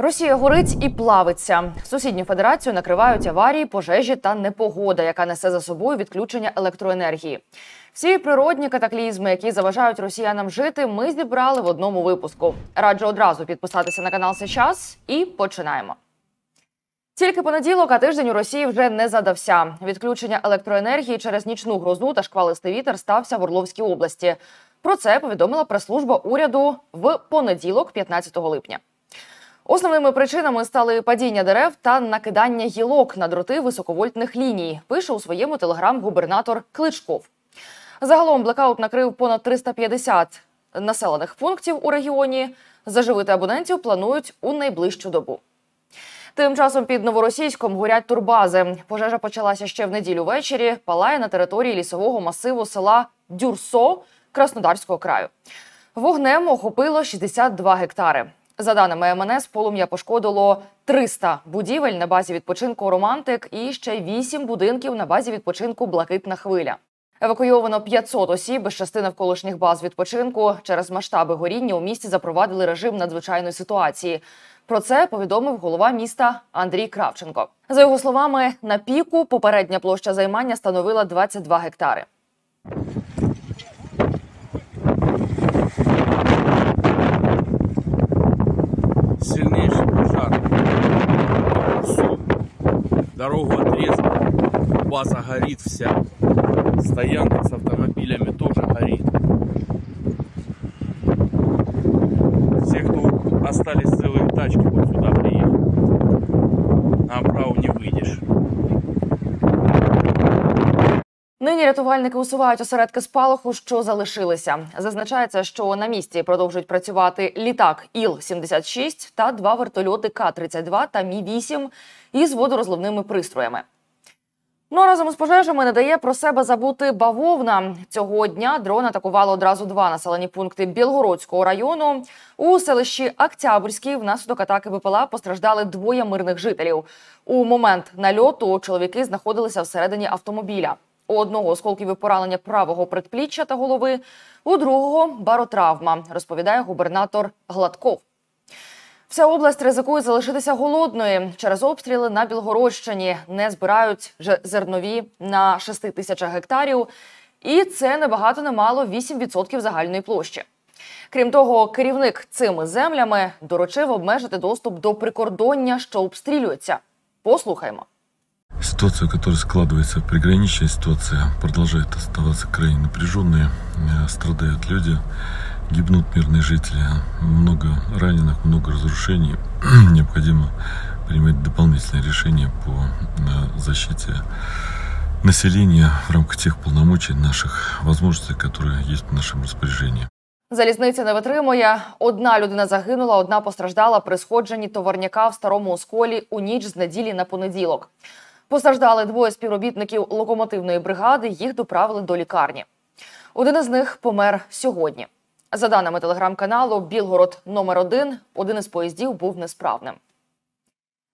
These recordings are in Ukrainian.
Росія горить і плавиться. Сусідню федерацію накривають аварії, пожежі та непогода, яка несе за собою відключення електроенергії. Всі природні катаклізми, які заважають росіянам жити, ми зібрали в одному випуску. Раджу одразу підписатися на канал Сейчас і починаємо. Тільки понеділок, а тиждень у Росії вже не задався. Відключення електроенергії через нічну грозу та шквалистий вітер стався в Орловській області. Про це повідомила прес-служба уряду в понеділок, 15 липня. Основними причинами стали падіння дерев та накидання гілок на дроти високовольтних ліній. Пише у своєму телеграм-губернатор Кличков. Загалом блекаут накрив понад 350 населених пунктів у регіоні. Заживити абонентів планують у найближчу добу. Тим часом під новоросійськом горять турбази. Пожежа почалася ще в неділю ввечері. Палає на території лісового масиву села Дюрсо Краснодарського краю. Вогнем охопило 62 гектари. За даними МНС, полум'я пошкодило 300 будівель на базі відпочинку Романтик і ще 8 будинків на базі відпочинку Блакитна хвиля. Евакуйовано 500 осіб без частини навколишніх баз відпочинку. Через масштаби горіння у місті запровадили режим надзвичайної ситуації. Про це повідомив голова міста Андрій Кравченко. За його словами, на піку попередня площа займання становила 22 гектари. Дорогу отрезала. База горит вся. Стоянка с автомобилями тоже горит. Все, кто остались целые тачки, вот сюда приехали. Направо не выйдешь. Нині рятувальники усувають осередки спалаху, що залишилися. Зазначається, що на місці продовжують працювати літак Іл-76 та два вертольоти К-32 та Мі-8 із водорозливними пристроями. Ну разом із пожежами не дає про себе забути бавовна. Цього дня дрон атакувало одразу два населені пункти Білгородського району. У селищі Октябрьський внаслідок атаки БПЛА постраждали двоє мирних жителів. У момент нальоту чоловіки знаходилися всередині автомобіля. У одного осколків і поранення правого предпліччя та голови, у другого баротравма, розповідає губернатор Гладков. Вся область ризикує залишитися голодною через обстріли на Білгородщині. Не збирають зернові на 6 тисячах гектарів, і це не багато не мало 8% загальної площі. Крім того, керівник цими землями доручив обмежити доступ до прикордоння, що обстрілюється. Послухаймо. Ситуация, которая складывается, приграничная ситуация, продолжает оставаться крайне напряженной. Э, Страдают люди, гибнут мирные жители, много раненых, много разрушений. Необходимо принимать дополнительные решения по э, защите населения в рамках тех полномочий наших возможностей, которые есть в нашем распоряжении. Залізниця не витримує. Одна людина загинула, одна постраждала при сходженні товарняка в старому осколі у ніч з неділі на понеділок. Постраждали двоє співробітників локомотивної бригади. Їх доправили до лікарні. Один із них помер сьогодні. За даними телеграм-каналу, Білгород номер 1 один із поїздів був несправним.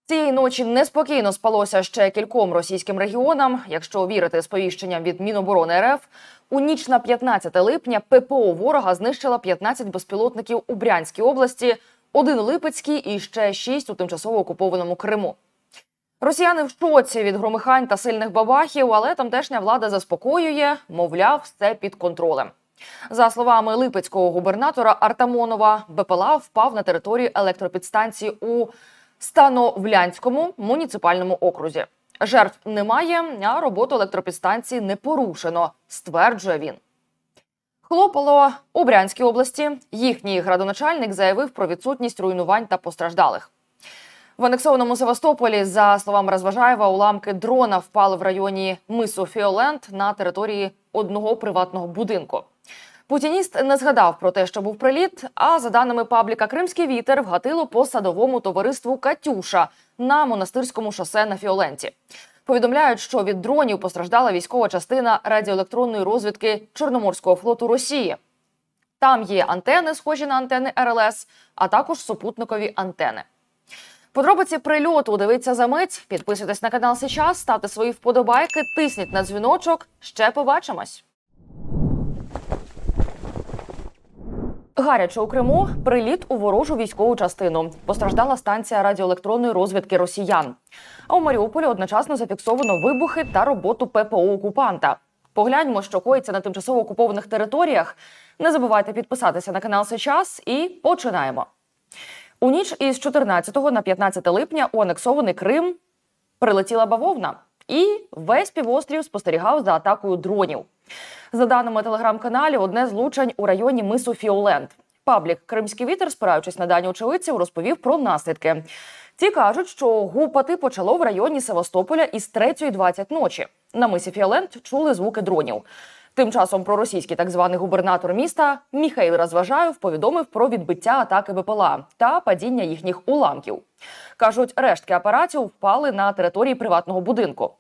Цієї ночі неспокійно спалося ще кільком російським регіонам. Якщо вірити сповіщенням від Міноборони РФ, у ніч на 15 липня ППО ворога знищила 15 безпілотників у Брянській області, один у Липецькій і ще 6 у тимчасово окупованому Криму. Росіяни в шоці від громихань та сильних бабахів, але тамтешня влада заспокоює, мовляв, все під контролем. За словами липецького губернатора Артамонова, БПЛА впав на територію електропідстанції у Становлянському муніципальному окрузі. Жертв немає, а роботу електропідстанції не порушено, стверджує він. Хлопало у Брянській області. Їхній градоначальник заявив про відсутність руйнувань та постраждалих. В анексованому Севастополі, за словами Розважаєва, уламки дрона впали в районі мису Фіоленд на території одного приватного будинку. Путініст не згадав про те, що був приліт. А за даними пабліка Кримський вітер вгатило по садовому товариству Катюша на монастирському шосе на Фіоленті. Повідомляють, що від дронів постраждала військова частина радіоелектронної розвідки Чорноморського флоту Росії. Там є антени, схожі на антени РЛС, а також супутникові антени. Подробиці прильоту дивіться за мить. Підписуйтесь на канал Сейчас, ставте свої вподобайки, тисніть на дзвіночок. Ще побачимось. Гаряче у Криму приліт у ворожу військову частину. Постраждала станція радіоелектронної розвідки росіян. А у Маріуполі одночасно зафіксовано вибухи та роботу ППО окупанта. Погляньмо, що коїться на тимчасово окупованих територіях. Не забувайте підписатися на канал Сейчас і починаємо. У ніч із 14 на 15 липня у анексований Крим прилетіла бавовна, і весь півострів спостерігав за атакою дронів. За даними телеграм-каналів, одне з влучань у районі мису Фіолент. Паблік Кримський вітер, спираючись на дані очевидців, розповів про наслідки. Ті кажуть, що гупати почало в районі Севастополя із 3.20 ночі. На мисі Фіолент чули звуки дронів. Тим часом проросійський так званий губернатор міста Міхаїл Розважаєв повідомив про відбиття атаки БПЛА та падіння їхніх уламків. Кажуть, рештки апаратів впали на території приватного будинку.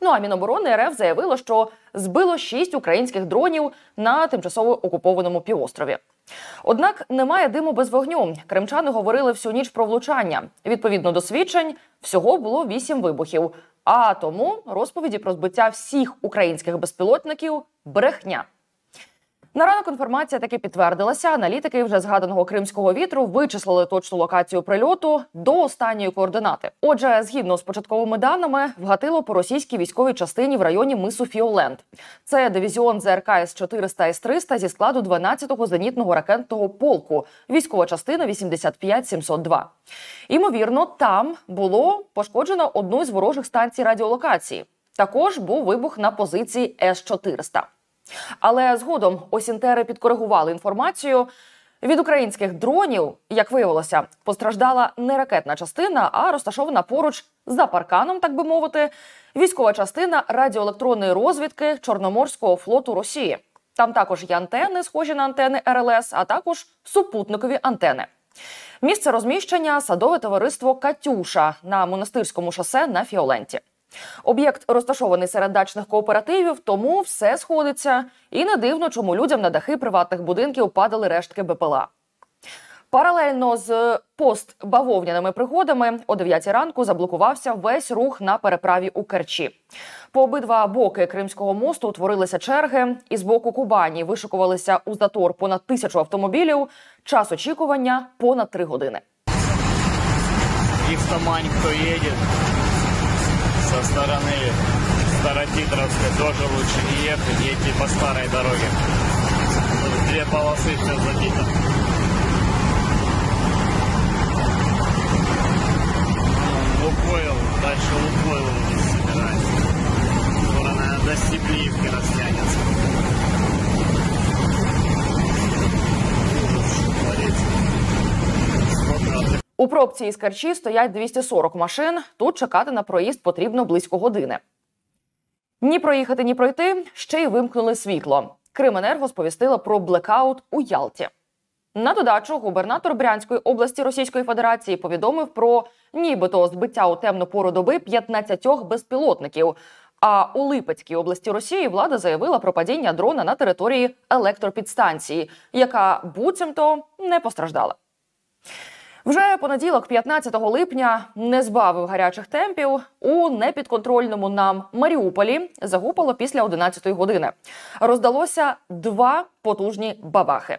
Ну а Міноборони РФ заявило, що збило шість українських дронів на тимчасово окупованому півострові. Однак немає диму без вогню. Кримчани говорили всю ніч про влучання. Відповідно до свідчень, всього було вісім вибухів. А тому розповіді про збиття всіх українських безпілотників брехня. На ранок інформація таки підтвердилася. Аналітики вже згаданого кримського вітру вичислили точну локацію прильоту до останньої координати. Отже, згідно з початковими даними, вгатило по російській військовій частині в районі мису Фіолент. Це дивізіон ЗРК С-400 С-300 зі складу 12-го зенітного ракетного полку, військова частина 85-702. Імовірно, там було пошкоджено одну з ворожих станцій радіолокації. Також був вибух на позиції С-400. Але згодом осінтери підкоригували інформацію. Від українських дронів, як виявилося, постраждала не ракетна частина, а розташована поруч за парканом, так би мовити, військова частина радіоелектронної розвідки Чорноморського флоту Росії. Там також є антени, схожі на антени РЛС, а також супутникові антени. Місце розміщення садове товариство Катюша на монастирському шосе на Фіоленті. Об'єкт розташований серед дачних кооперативів, тому все сходиться. І не дивно, чому людям на дахи приватних будинків падали рештки БПЛА. Паралельно з постбавовняними пригодами о 9 ранку заблокувався весь рух на переправі у Керчі. По обидва боки Кримського мосту утворилися черги, і з боку Кубані вишикувалися у затор понад тисячу автомобілів. Час очікування понад три години. И в Тамань кто едет со стороны Старотитровской тоже лучше не ехать, едьте по старой дороге. Тут две полосы все забито. Лукойл, дальше Лукойл собирается. Наверное, до Степлиевки растянется. У пробці із Керчі стоять 240 машин. Тут чекати на проїзд потрібно близько години. Ні проїхати, ні пройти ще й вимкнули світло. Крименерго сповістила про блекаут у Ялті. На додачу губернатор Брянської області Російської Федерації повідомив про нібито збиття у темну пору доби 15 безпілотників. А у Липецькій області Росії влада заявила про падіння дрона на території електропідстанції, яка буцімто не постраждала. Вже понеділок, 15 липня, не збавив гарячих темпів у непідконтрольному нам Маріуполі. Загупало після 11 години. Роздалося два потужні бабахи.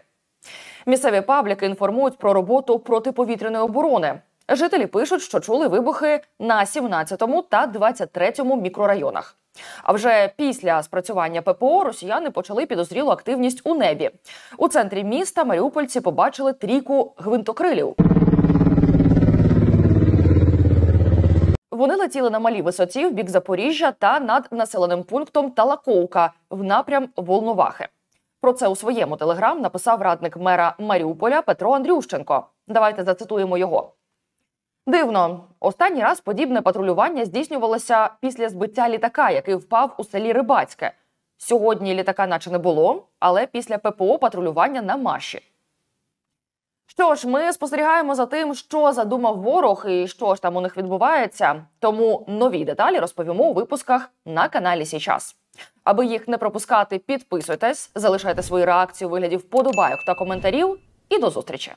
Місцеві пабліки інформують про роботу протиповітряної оборони. Жителі пишуть, що чули вибухи на 17 та 23 мікрорайонах. А вже після спрацювання ППО росіяни почали підозрілу активність у небі. У центрі міста маріупольці побачили трійку гвинтокрилів. Вони летіли на малій висоті в бік Запоріжжя та над населеним пунктом Талаковка в напрям Волновахи. Про це у своєму телеграм написав радник мера Маріуполя Петро Андрющенко. Давайте зацитуємо його. Дивно, останній раз подібне патрулювання здійснювалося після збиття літака, який впав у селі Рибацьке. Сьогодні літака, наче не було, але після ППО патрулювання на марші. Що ж, ми спостерігаємо за тим, що задумав ворог і що ж там у них відбувається. Тому нові деталі розповімо у випусках на каналі Січас. Аби їх не пропускати, підписуйтесь, залишайте свої реакції у вигляді вподобайок та коментарів. І до зустрічі!